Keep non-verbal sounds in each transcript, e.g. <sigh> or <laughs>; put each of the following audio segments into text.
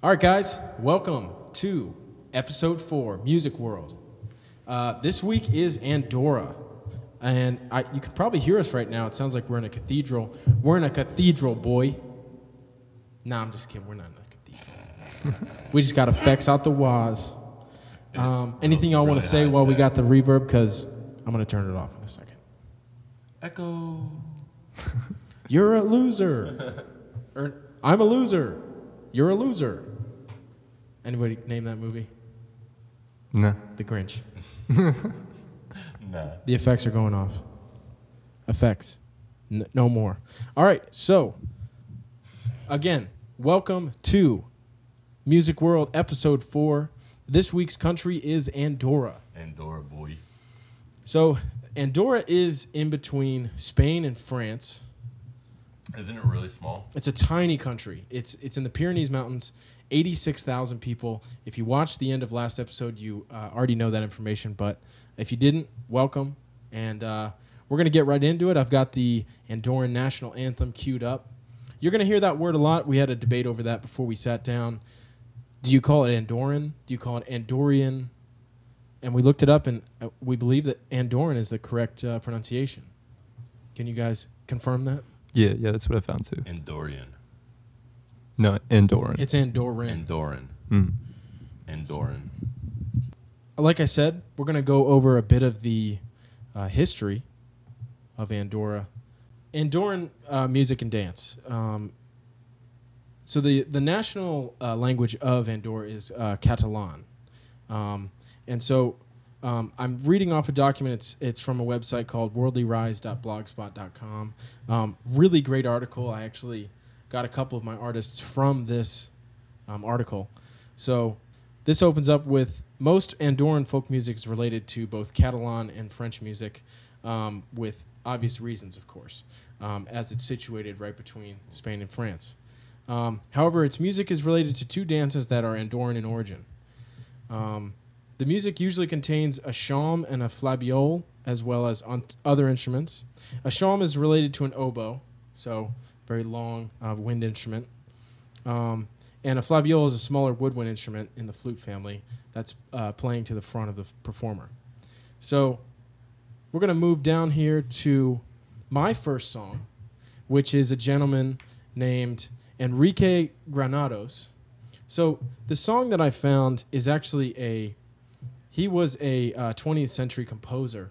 All right, guys, welcome to episode four, Music World. Uh, this week is Andorra, and I, you can probably hear us right now. It sounds like we're in a cathedral. We're in a cathedral, boy. Nah, I'm just kidding. We're not in a cathedral. <laughs> we just got effects out the waz. Um, anything y'all want to say while we got the reverb? Because I'm gonna turn it off in a second. Echo. You're a loser. or <laughs> I'm a loser. You're a loser. Anybody name that movie? No. The Grinch. <laughs> Nah. The effects are going off. Effects. N- no more. All right. So, again, welcome to Music World episode four. This week's country is Andorra. Andorra boy. So, Andorra is in between Spain and France. Isn't it really small? It's a tiny country. It's it's in the Pyrenees Mountains. Eighty six thousand people. If you watched the end of last episode, you uh, already know that information. But if you didn't, welcome. And uh, we're gonna get right into it. I've got the Andorran national anthem queued up. You're gonna hear that word a lot. We had a debate over that before we sat down. Do you call it Andorran? Do you call it Andorian? And we looked it up, and uh, we believe that Andorran is the correct uh, pronunciation. Can you guys confirm that? Yeah, yeah, that's what I found too. Andorian. No, Andorran. It's Andorran. Andorran. Mm. Andorran. like I said, we're going to go over a bit of the uh, history of Andorra, Andorran uh, music and dance. Um, so the the national uh, language of Andorra is uh, Catalan, um, and so um, I'm reading off a document. It's it's from a website called worldlyrise.blogspot.com. Um, really great article. I actually got a couple of my artists from this um, article. So this opens up with most Andorran folk music is related to both Catalan and French music, um, with obvious reasons, of course, um, as it's situated right between Spain and France. Um, however, its music is related to two dances that are Andorran in origin. The music usually contains a shawm and a flabiole, as well as on other instruments. A shawm is related to an oboe, so very long uh, wind instrument. Um, and a flabiole is a smaller woodwind instrument in the flute family that's uh, playing to the front of the performer. So we're going to move down here to my first song, which is a gentleman named Enrique Granados. So the song that I found is actually a he was a uh, 20th century composer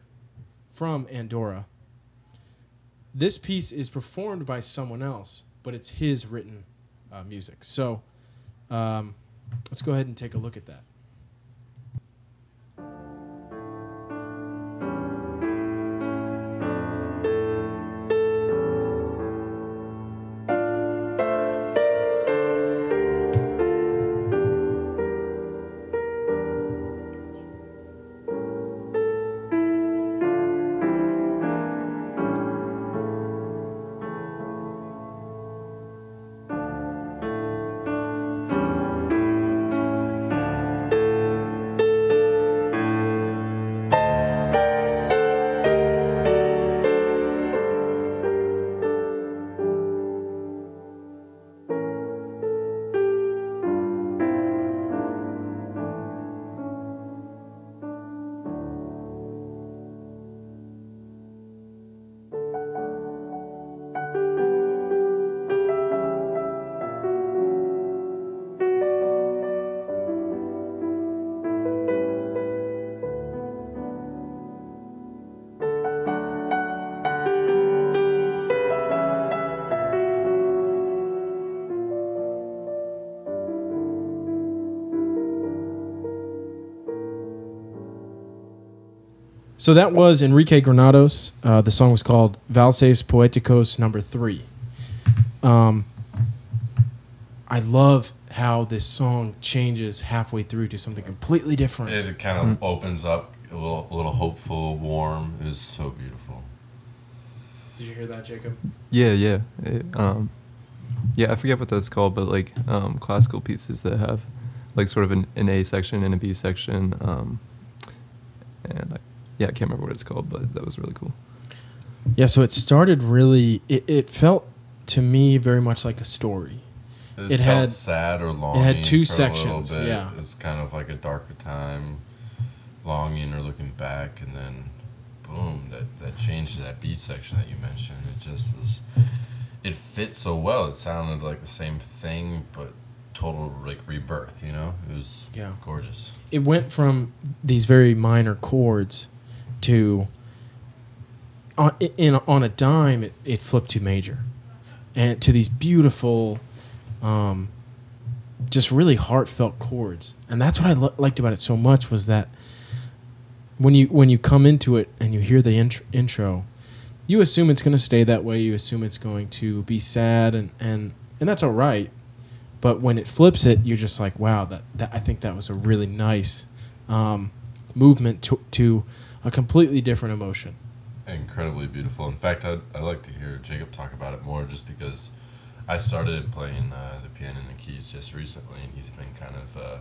from Andorra. This piece is performed by someone else, but it's his written uh, music. So um, let's go ahead and take a look at that. So that was Enrique Granados. Uh, the song was called Valses Poeticos Number Three. Um, I love how this song changes halfway through to something completely different. It kind of opens up a little, a little hopeful, warm. It was so beautiful. Did you hear that, Jacob? Yeah, yeah. It, um, yeah, I forget what that's called, but like um, classical pieces that have like sort of an, an A section and a B section. Um, and I, yeah, I can't remember what it's called, but that was really cool. Yeah, so it started really. It, it felt to me very much like a story, It, It felt had- sad or longing. had two for a little sections, bit. yeah. It was kind of like a darker time, longing or looking back, and then boom, that that change to that beat section that you mentioned. It just was. It fit so well. It sounded like the same thing, but total like rebirth. You know, it was Yeah. gorgeous. it went from these very minor chords to on in on a dime it, it flipped to major. And to these beautiful um, just really heartfelt chords. And that's what I lo- liked about it so much was that when you when you come into it and you hear the intro, intro you assume it's going to stay that way you assume it's going to be sad and and and that's all right. But when it flips it, you're just like, wow, that, that I think that was a really nice um, movement to, to a completely different emotion. incredibly beautiful. In fact, I'd, I'd like to hear Jacob talk about it more just because I started playing uh, the piano and the keys just recently, and he's been kind of uh,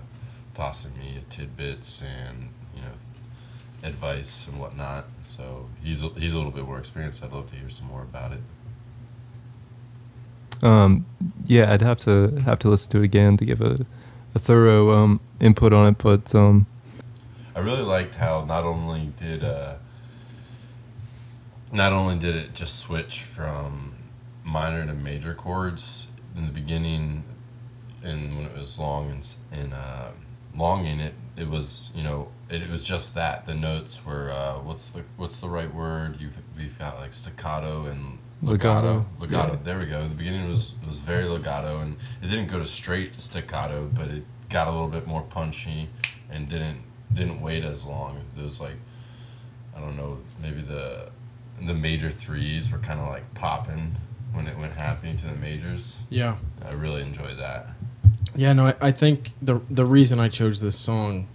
tossing me tidbits and, you know, advice and whatnot. So he's, a- he's a little bit more experienced. I'd love to hear some more about it. Um, yeah, I'd have to have to listen to it again to give a, a thorough um, input on it. But um, I really liked how not only did uh, not only did it just switch from minor to major chords in the beginning, and when it was long and and uh, longing, it it was you know it, it was just that. The notes were uh, what's the what's the right word? You've we've got like staccato and Legato, legato. Yeah. there we go. The beginning was was very legato and it didn't go to straight staccato but it got a little bit more punchy and didn't didn't wait as long it was like i don't know maybe the the major threes were kind of like popping when it went happening to the majors Yeah. i really enjoyed that Yeah, no, I, I think the the reason I chose this song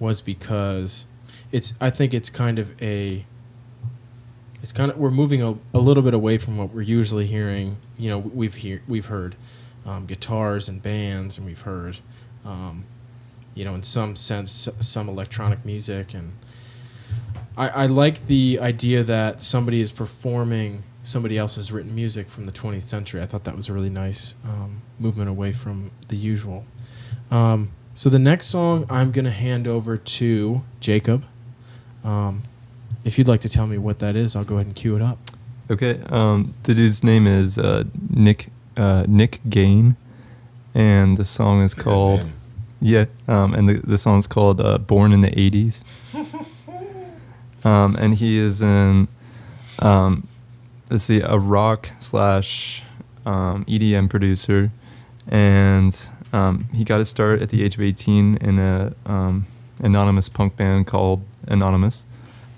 was because it's I think it's kind of a it's kind of we're moving a, a little bit away from what we're usually hearing. You know, we've hear we've heard um, guitars and bands, and we've heard um, you know in some sense some electronic music, and I, I like the idea that somebody is performing somebody else's written music from the 20th century. I thought that was a really nice um, movement away from the usual. Um, so the next song I'm going to hand over to Jacob. Um, if you'd like to tell me what that is, I'll go ahead and cue it up. okay, um, the dude's name is uh, Nick uh, Nick Gain, and the song is called. Yeah, um, and the the song's called uh, "Born in the '80s." <laughs> um, and he is in, um, let's see, a rock slash um, EDM producer, and um, he got his start at the age of 18 in a um, anonymous punk band called Anonymous,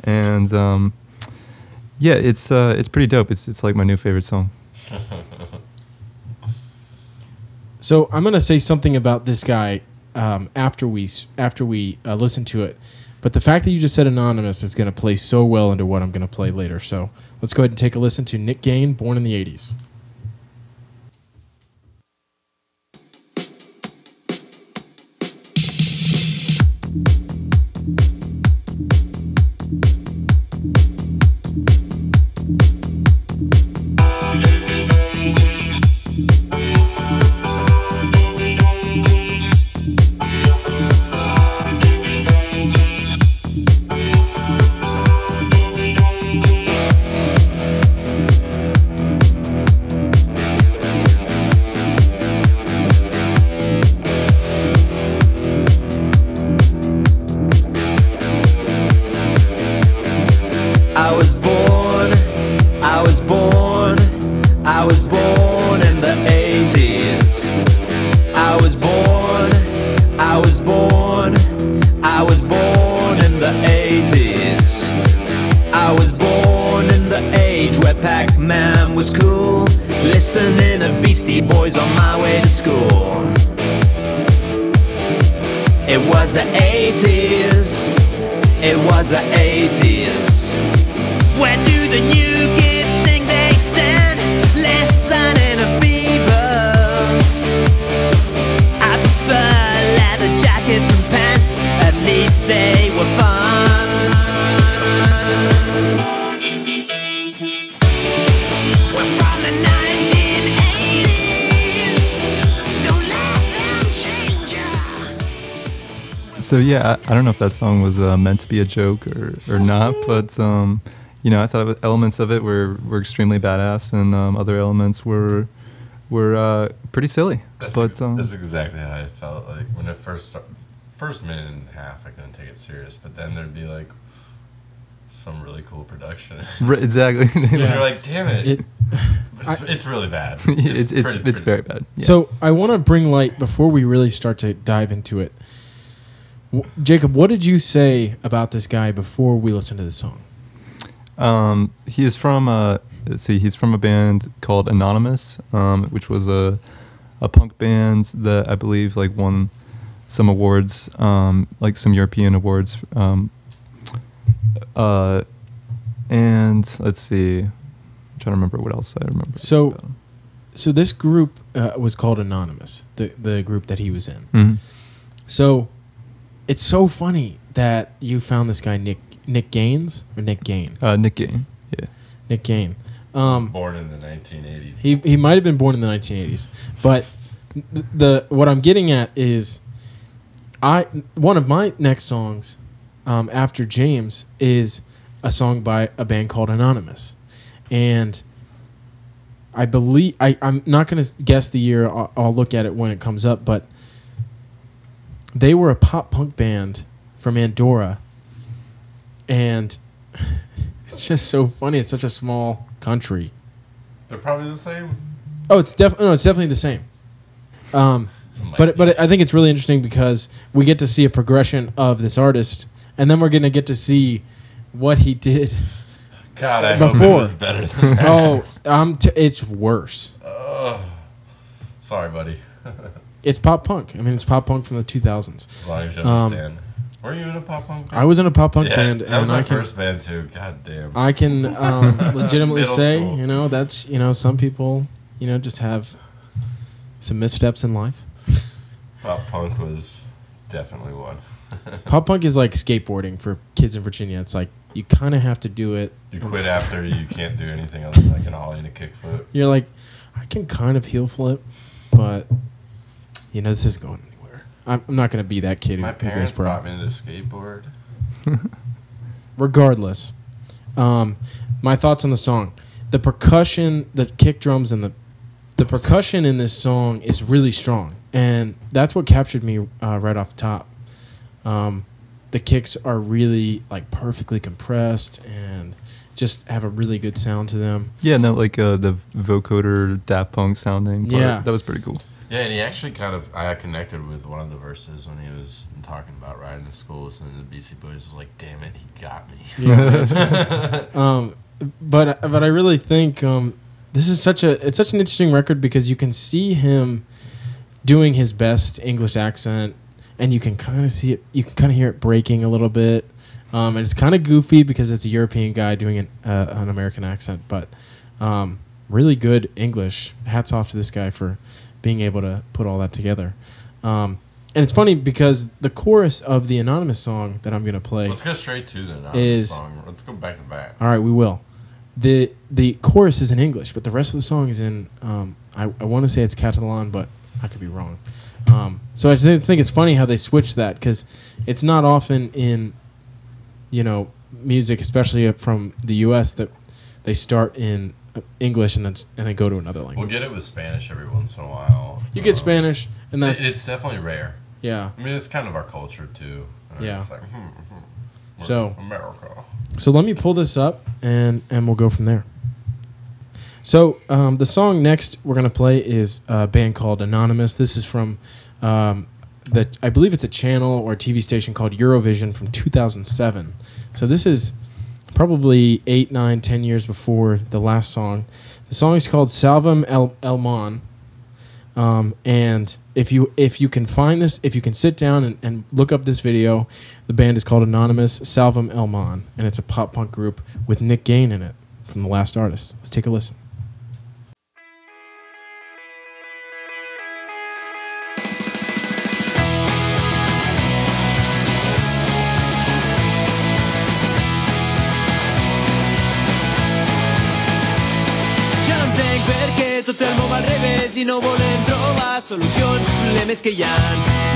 and um, yeah, it's uh, it's pretty dope. It's it's like my new favorite song. <laughs> So I'm going to say something about this guy um, after we after we uh, listen to it. But the fact that you just said anonymous is going to play so well into what I'm going to play later. So let's go ahead and take a listen to Nick Gain, born in the '80s. Where Pac Man was cool, listening to Beastie Boys on my way to school. It was the 80s. It was the 80s. So yeah, I, I don't know if that song was uh, meant to be a joke or, or not, but um, you know, I thought elements of it were, were extremely badass, and um, other elements were were uh, pretty silly. That's, but ex- um, that's exactly how I felt. Like when it first start, first minute and a half, I couldn't take it serious. But then there'd be like some really cool production. ri- exactly. <laughs> And Yeah. you're like, damn it! It, but it's, it's really bad. <laughs> it's it's pretty- it's pretty very bad. Yeah. So I want to bring light before we really start to dive into it. Jacob, what did you say about this guy before we listened to the song? Um, he is from let's see, he's from a band called Anonymous, um, which was a a punk band that I believe like won some awards, um, like some European awards. Um, uh, and let's see, I'm trying to remember what else I remember. So- So this group uh, was called Anonymous, the the group that he was in. Mhm. So it's so funny that you found this guy Nick Nick Gaines or Nick Gain uh, Nick Gain, yeah. Nick Gain. Um, born in the 1980s. He he might have been born in the 1980s, but the, the what I'm getting at is, I one of my next songs, um, after James is a song by a band called Anonymous, and I believe I I'm not gonna guess the year. I'll, I'll look at it when it comes up, but they were a pop punk band from Andorra, and <laughs> it's just so funny. It's such a small country. They're probably the same. Oh, it's definitely no, it's definitely the same. Um, but be. but I think it's really interesting because we get to see a progression of this artist, and then we're gonna get to see what he did. God, I hope it before. was better than that. Oh, um, t- it's worse. Oh, sorry, buddy. <laughs> It's pop punk. I mean, it's pop punk from the 2000s. As long as you Um, understand. Were you in a pop punk? I was in a pop punk yeah, band, that was and my I can first band too. God damn. I can um, <laughs> legitimately say, school. you know, that's you know, some people, you know, just have some missteps in life. Pop punk was definitely one. <laughs> Pop punk is like skateboarding for kids in Virginia. It's like you kind of have to do it You quit after you can't do anything other than like an ollie and a kickflip. you're like, I can kind of heel flip, but you know this isn't going anywhere. I'm, I'm not going to be that kid who, My who goes parents pro. bought me this skateboard. <laughs> Regardless, um, my thoughts on the song: the percussion, the kick drums, and the the percussion in this song is really strong, and that's what captured me uh, right off the top. Um, the kicks are really like perfectly compressed and just have a really good sound to them. Yeah, no, like uh, the vocoder Daft Punk sounding. Part, Yeah. that was pretty cool. Yeah, and he actually kind of I connected with one of the verses when he was talking about riding to school, listening to the Beastie Boys. Was like, damn it, he got me. <laughs> um, but but I really think um, this is such a it's such an interesting record because you can see him doing his best English accent, and you can kind of see it. You can kind of hear it breaking a little bit, um, and it's kind of goofy because it's a European guy doing an uh, an American accent, but um, really good English. Hats off to this guy for being able to put all that together. Um, and it's funny because the chorus of the anonymous song that I'm gonna play. Let's go straight to the anonymous Is- song. Let's go back to back. All right, we will. the The chorus is in English, but the rest of the song is in. Um, I I want to say it's Catalan, but I could be wrong. Um, so I thi- think it's funny how they switched that because it's not often in, you know, music, especially from the U.S. that they start in English and then and then go to another language. We'll get it with Spanish every once in a while. You get Um, Spanish, and that's it's definitely rare. yeah. I mean, it's kind of our culture too. Yeah. It's like, hmm, hmm, So- America. So let me pull this up and and we'll go from there. So um, the song next we're gonna play is a band called Anonymous. This is from um, the I believe it's a channel or a TV station called Eurovision from 2007. So this is probably eight, nine, ten years before the last song. The song is called Salvum El Elmon. Um, and if you if you can find this, if you can sit down and, and look up this video, the band is called Anonymous Salvem el món, and it's a pop punk group with Nick Gain in it from the last artist. Let's take a listen. No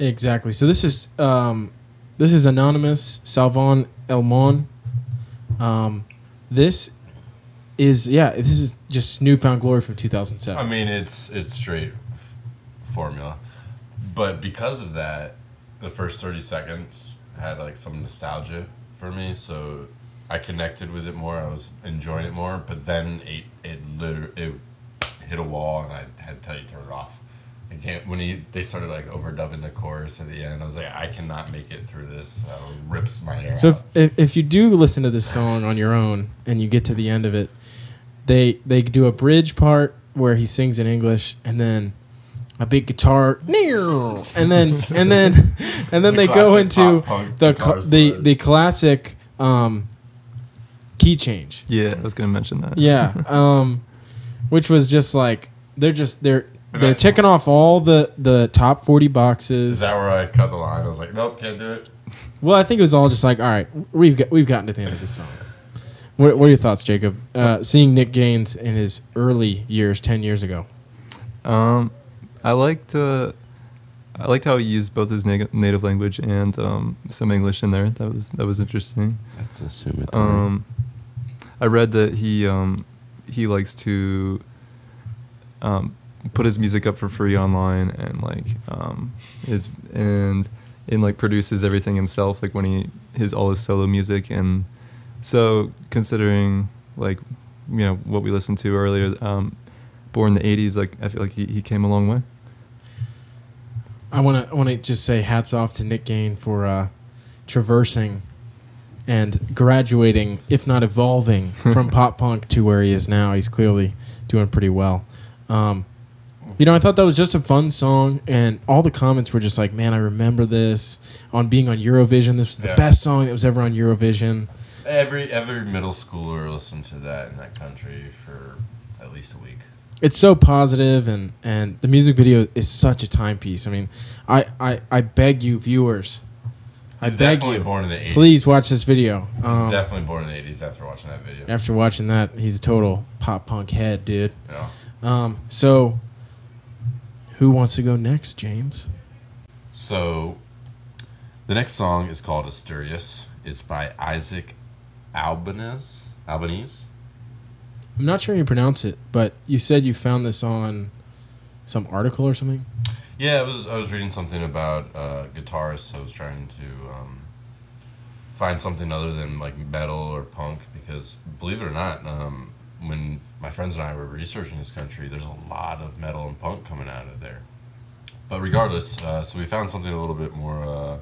Exactly. So this is um, this is anonymous Salvon Elmon. Um, this is yeah. This is just New Found Glory from 2007. I mean, it's it's straight f- formula, but because of that, the first thirty seconds had like some nostalgia for me, so I connected with it more. I was enjoying it more, but then it it literally it hit a wall, and I had to tell you to turn it off. I can't when he they started like overdubbing the chorus at the end. I was like, I cannot make it through this. So rips my hair So out. if, if, if you do listen to this song on your own and you get to the end of it, they they do a bridge part where he sings in English and then a big guitar near, and then and then <laughs> and then The they go into the guitar the solo. the classic um, key change. Yeah, I was gonna mention that. Yeah, um, which was just like they're just they're they're That's- checking off all the the top 40 boxes. Is that where I cut the line? I was like, nope, can't do it. Well, I think it was all just like, all right, we've got we've gotten to the end of this song. What, what are your thoughts, Jacob? Uh, seeing Nick Gaines in his early years, ten years ago. Um, I liked uh, I liked how he used both his neg- native language and um, some English in there. That was that was interesting. That's assuming. Um, I read that he um, he likes to um, put his music up for free online and like um, his and and like produces everything himself. Like when he his all his solo music and so considering like you know what we listened to earlier, um, born in the '80s, like I feel like he, he came a long way. I want to I want to just say hats off to Nick gain for uh, traversing and graduating, if not evolving, <laughs> from pop punk to where he is now. He's clearly doing pretty well. Um, you know, I thought that was just a fun song, and all the comments were just like, "Man, I remember this on being on Eurovision. This was the Yeah. best song that was ever on Eurovision." Every every middle schooler listened to that in that country for at least a week. it's so positive and and the music video is such a timepiece. I mean, I I, I beg you viewers, I He's beg you, born in the 80s. please watch this video. He's Um, definitely born in the eighties after watching that video. after watching that, he's a total pop punk head, dude. Know? Um, so who wants to go next, James? So the next song is called Asturias. It's by Isaac Albeniz. Albeniz. I'm not sure how you pronounce it, but you said you found this on some article or something. Yeah, it was. I was reading something about uh, guitarists. I was trying to um, find something other than like metal or punk because, believe it or not, um, when my friends and I were researching this country, there's a lot of metal and punk coming out of there. But regardless, uh, so we found something a little bit more uh,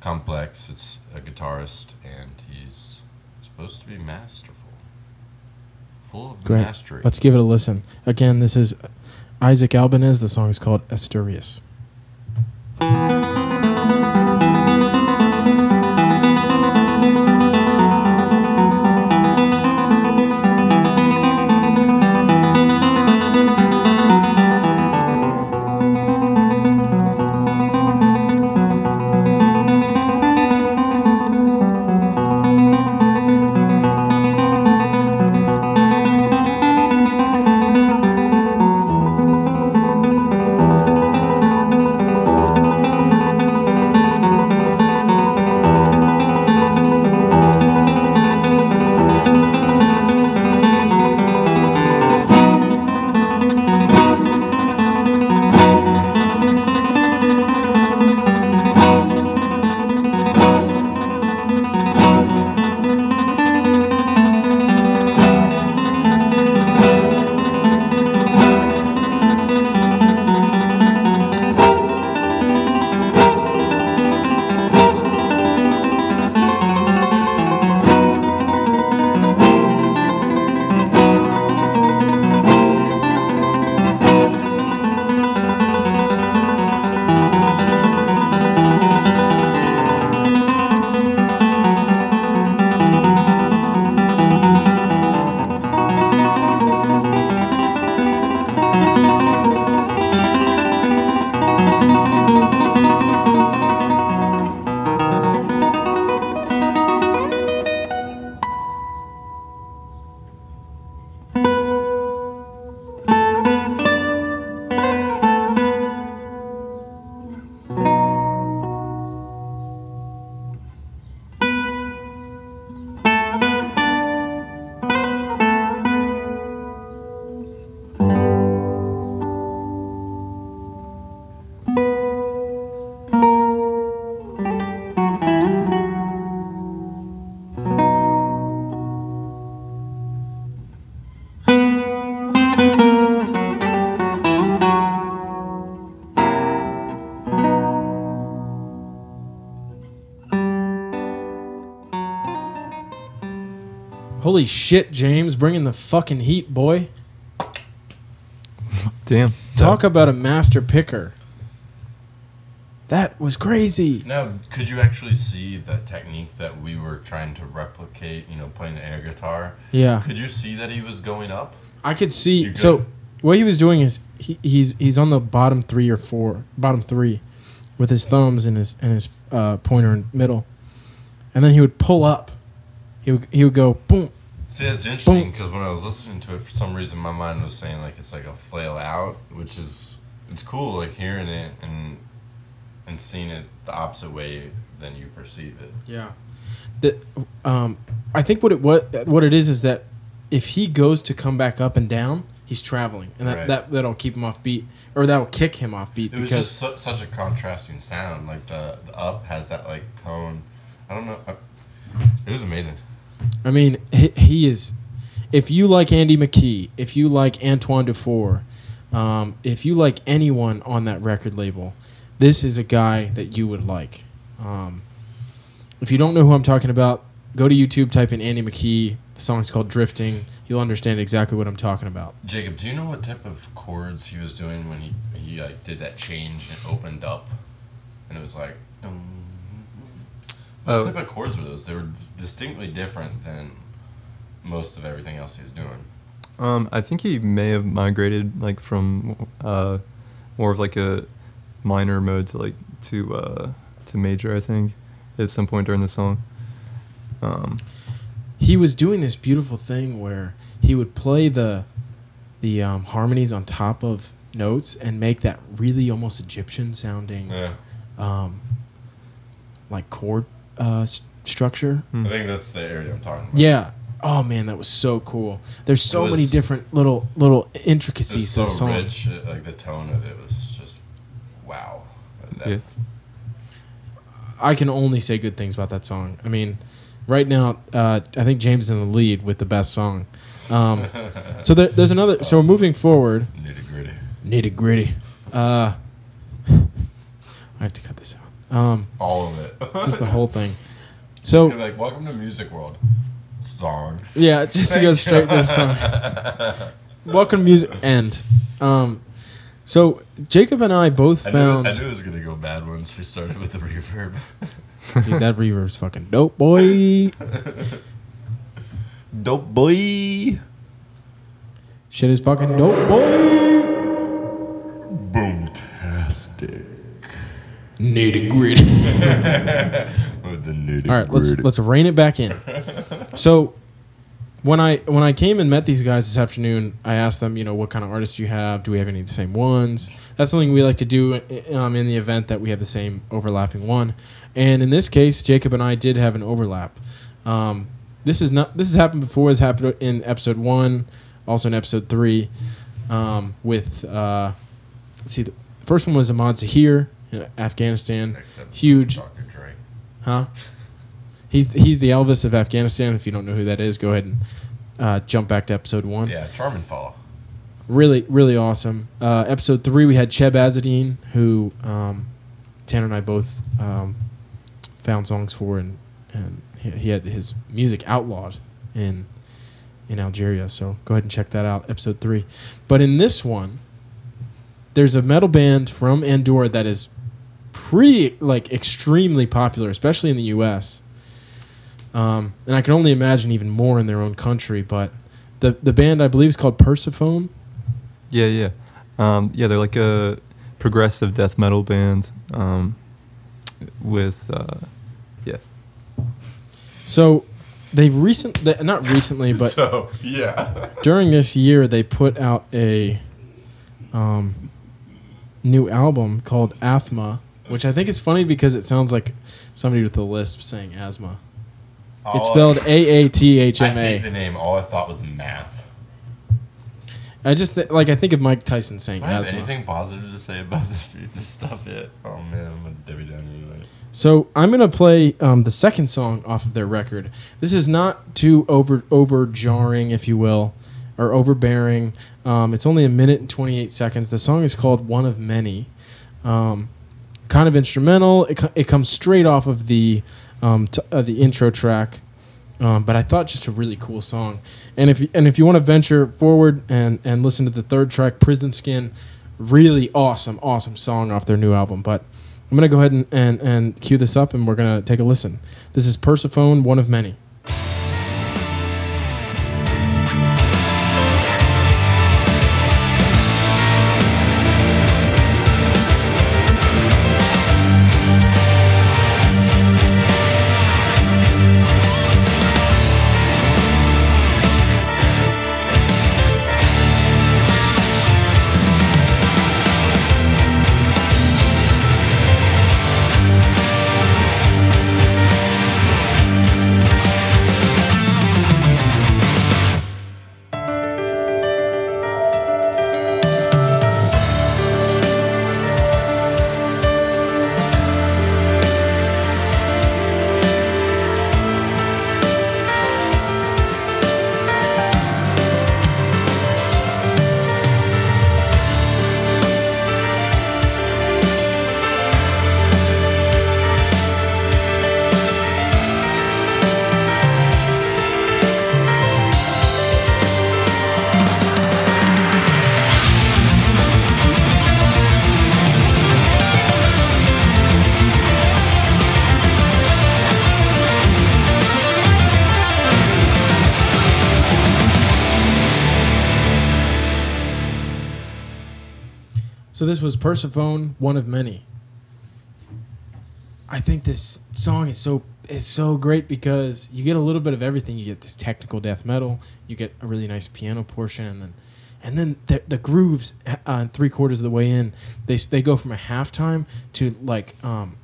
complex. It's a guitarist, and he's supposed to be masterful, full of Great. mastery. Let's give it a listen. Again, this is Isaac Albeniz. The song is called. Asturias, Holy shit, James, bringing the fucking heat, boy. Damn. Talk about a master picker. That was crazy. Now, could you actually see the technique that we were trying to replicate? You know, playing the air guitar. Yeah. Could you see that he was going up? I could see. You So what he was doing is he, he's he's on the bottom three or four, bottom three, with his thumbs and his and his uh, pointer in middle, and then he would pull up. He would he would go boom. See, that's interesting because when I was listening to it, for some reason my mind was saying like it's like a flail out, which is it's cool like hearing it and and seeing it the opposite way than you perceive it. Yeah. The um, I think what it what what it is is that if he goes to come back up and down, he's traveling, and that, Right. that that'll keep him off beat, or that'll kick him off beat It was because just su- such a contrasting sound. Like the, the up has that like tone. I don't know. uh, It was amazing. I mean, he, he is. If you like Andy McKee, if you like Antoine Dufour, um, if you like anyone on that record label, this is a guy that you would like. Um, if you don't know who I'm talking about, go to YouTube, type in Andy McKee. The song's called Drifting. You'll understand exactly what I'm talking about. Jacob, do you know what type of chords he was doing when he he like did that change and opened up, and it was like. dum, What Oh. type of chords were those? They were distinctly different than most of everything else he was doing. Um, I think he may have migrated like from uh, more of like a minor mode to like to uh, to major. I think at some point during the song. Um, he was doing this beautiful thing where he would play the the um, harmonies on top of notes and make that really almost Egyptian sounding Yeah, um, like chord uh, s- structure. hmm. I think that's the area I'm talking about. Yeah. Oh man, that was so cool. There's so It many different little little It's intricacies so to the song. rich. Like the tone of it was just wow. That- Yeah. I can only say good things about that song. I mean, right now, uh, I think James is in the lead with the best song. Um, <laughs> so there, there's another. So we're moving forward. Nitty gritty. Nitty gritty. Uh, I have to cut this out. Um, All of it. just the whole thing. <laughs> It's gonna be So like, welcome to Music World. Songs. yeah, just to go straight to the song. <laughs> Welcome to music end. Um, so Jacob and I both I knew, found. I knew it was gonna go bad once we started with the reverb. <laughs> Dude, that reverb's fucking dope, boy. Dope boy. Shit is fucking dope, boy. Boomtastic. Nitty gritty. <laughs> With the nitty All right, let's let's rein it back in. So when I when I came and met these guys this afternoon, I asked them, you know, what kind of artists you have? Do we have any of the same ones? That's something we like to do um, in the event that we have the same overlapping one. And in this case, Jacob and I did have an overlap. Um, this is not this has happened before. It's happened in episode one, also in episode three, um, with uh, let's see. The first one was Ahmad Zahir in Afghanistan. Huge, Dr. Dre. huh? He's he's the Elvis of Afghanistan. If you don't know who that is, go ahead and uh, jump back to episode one. Yeah, charming fellow. Really, really awesome. Uh, episode three, we had Cheb Azadine, who um, Tanner and I both um, found songs for, and, and he, he had his music outlawed in in Algeria. So go ahead and check that out, episode three. But in this one, there's a metal band from Andorra that is pretty, like, extremely popular, especially in the U.S. Um, and I can only imagine even more in their own country. But the the band I believe is called Persefone. Yeah, yeah, um, yeah. They're like a progressive death metal band um, with, uh, yeah. So they recent they, not recently, but <laughs> so yeah. during this year they put out a um, new album called Aathma, which I think is funny because it sounds like somebody with a lisp saying asthma. It's spelled <laughs> A A T H I M hate the name. All I thought was math. I just th- like I think of Mike Tyson saying Do I have asthma. anything positive to say about <laughs> this, this stuff yet? Oh man, I'm a Debbie Downer tonight. So I'm gonna play um, the second song off of their record. This is not too over over jarring, if you will, or overbearing. Um, it's only a minute and 28 seconds. The song is called "One of Many." Um, kind of instrumental. It, it comes straight off of the um, t- uh, the intro track. Um, but I thought just a really cool song. And if you, and if you want to venture forward and and listen to the third track, Prison Skin, really awesome, awesome song off their new album. But I'm gonna go ahead and and, and cue this up, and we're gonna take a listen. This is Persefone, one of many. So this was Persefone, one of many. I think this song is so is so great because you get a little bit of everything. You get this technical death metal, you get a really nice piano portion, and then and then the, the grooves uh, three quarters of the way in, they they go from a halftime to like um,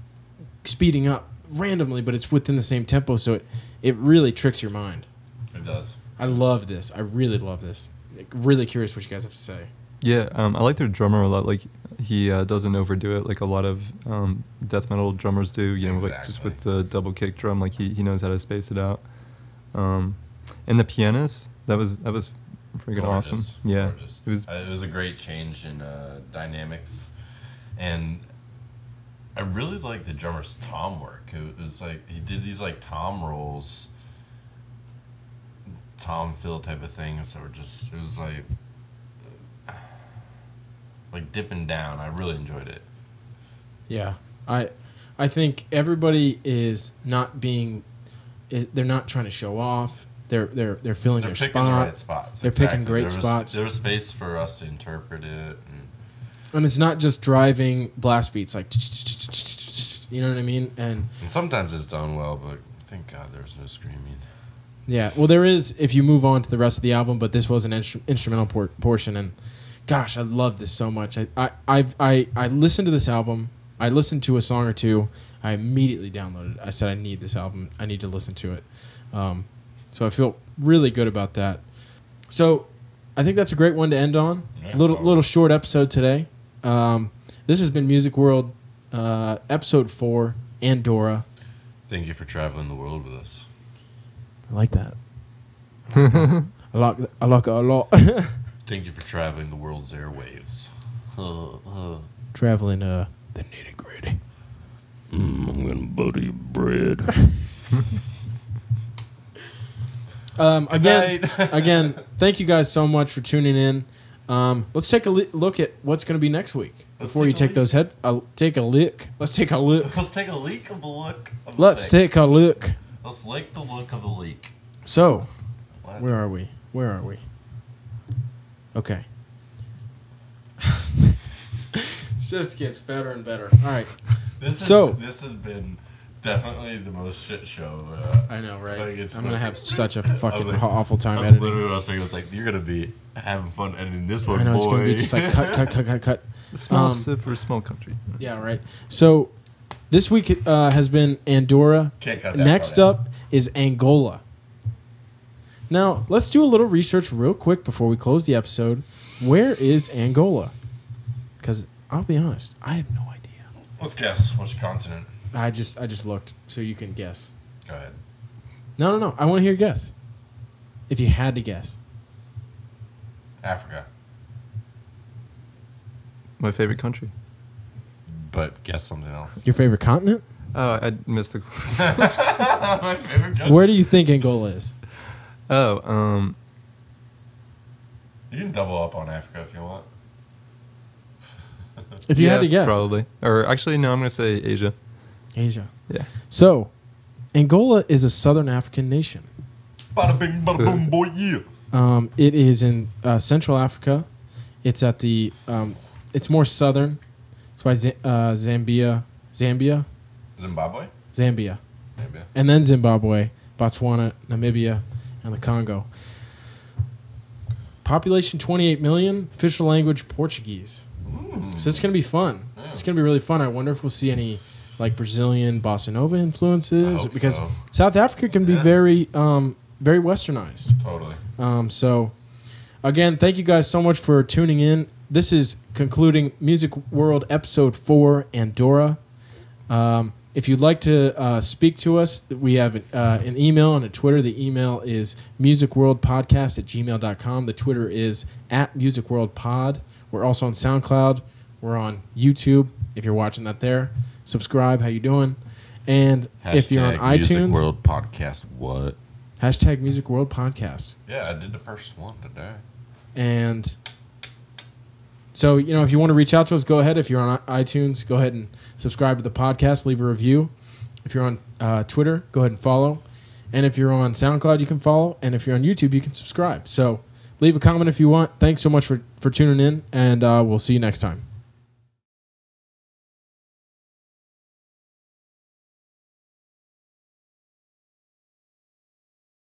speeding up randomly, but it's within the same tempo, so it it really tricks your mind. It does. I love this. I really love this. Really curious what you guys have to say. Yeah, um, I like their drummer a lot. Like he uh, doesn't overdo it like a lot of um, death metal drummers do. You know, like just with the double kick drum, like he, he knows how to space it out. Um, and the pianist, that was that was freaking awesome. Yeah, gorgeous. it was. Uh, it was a great change in uh, dynamics, and I really like the drummer's tom work. It was like he did these like tom rolls, tom fill type of things that were just. It was like like dipping down. I really enjoyed it. Yeah, I I think everybody is not being i they're not trying to show off. They're they're they're filling They're their picking spot, the right spots. They're picking great there was, spots. There was space for us to interpret it. And and it's not just driving blast beats like you know what I mean. And And sometimes it's done well, but thank God there's no screaming. yeah, well, there is if you move on to the rest of the album, but this was an instru- instrumental por- portion, and gosh, I love this so much. I I I've, I I listened to this album. I listened to a song or two. I immediately downloaded. it. I said I need this album. I need to listen to it. Um, so I feel really good about that. So I think that's a great one to end on. Yeah, little totally. little short episode today. Um, this has been Music World, uh, episode four, Andorra. Thank you for traveling the world with us. I like that. <laughs> I like I like it a lot. <laughs> Thank you for traveling the world's airwaves. Uh, uh. Traveling uh the nitty gritty. Mm, I'm gonna butter your bread. <laughs> Um, again, night. <laughs> again, thank you guys so much for tuning in. Um, let's take a li- look at what's going to be next week. Let's Before you take a take those head, uh, take a look. Let's take a look. <laughs> Let's take a leak of the look. Of the Let's thing. take a look. Let's lick the look of the leak. So, What? where are we? Where are we? Okay. <laughs> Just gets better and better. All right. This is, So- this has been definitely the most shit show. Uh, I know, right? Like, it's I'm gonna like- have <laughs> such a fucking like- awful time That's editing. literally what I was thinking. It's like you're gonna be having fun editing this one, I know boy. it's gonna be just like cut, cut, cut, cut, cut. <laughs> Small Um, episode for a small country. Yeah, right. So this week uh, has been Andorra. Can't cut that Next part out. up is Angola. Now let's do a little research real quick before we close the episode. Where is Angola? Because I'll be honest, I have no idea. Let's guess. Which continent? I just I just looked, so you can guess. Go ahead. No, no, no. I want to hear your guess. If you had to guess, Africa. My favorite country. But guess something else. your favorite continent? Oh, I missed the. <laughs> <laughs> My favorite country. Where do you think Angola is? Oh, um, You can double up on Africa if you want. If you yeah, had to guess, probably. Or actually, no, I'm gonna say Asia. Asia. Yeah. So, Angola is a southern African nation. Bada bing, bada boom, boy, yeah. Um, it is in uh, Central Africa. It's at the. Um, it's more southern. It's by Z- uh, Zambia, Zambia, Zimbabwe? Zambia, Maybe. and then Zimbabwe, Botswana, Namibia, and the Congo. Population 28 million. Official language Portuguese. So it's gonna be fun. It's gonna be really fun. I wonder if we'll see any like Brazilian bossa nova influences because so. South Africa can be very, um, very westernized. Totally. Um, so, again, thank you guys so much for tuning in. This is concluding Music World Episode 4, Andorra. Um, if you'd like to uh, speak to us, we have uh, an email and a Twitter. The email is musicworldpodcast at gmail.com. The Twitter is at musicworldpod. We're also on SoundCloud. We're on YouTube, if you're watching that there. Subscribe. How you doing? And if you're on Music iTunes, World Podcast, what? hashtag Music World Podcast. Yeah, I did the first one today. And so, you know, if you want to reach out to us, go ahead. If you're on iTunes, go ahead and subscribe to the podcast, leave a review. If you're on uh, Twitter, go ahead and follow. And if you're on SoundCloud, you can follow. And if you're on YouTube, you can subscribe. So leave a comment if you want. Thanks so much for, for tuning in, and uh, we'll see you next time.